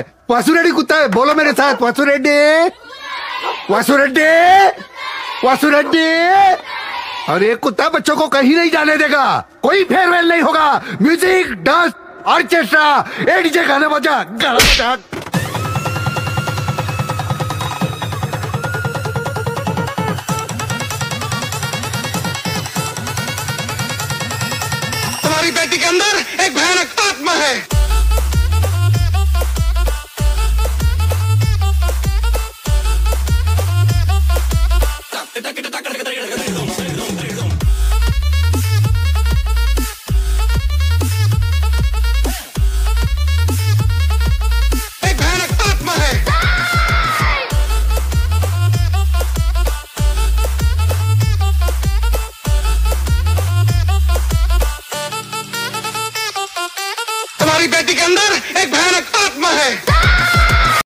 वासु रेड्डी कुत्ता है, बोलो मेरे साथ वासु रेड्डी वासु रेड्डी वासु रेड्डी और ये कुत्ता बच्चों को कहीं नहीं जाने देगा, कोई फेयरवेल नहीं होगा। Music, dance, orchestra a DJ गाना बजा, गाना तुम्हारी बेटी के अंदर एक हमारी बेटी के अंदर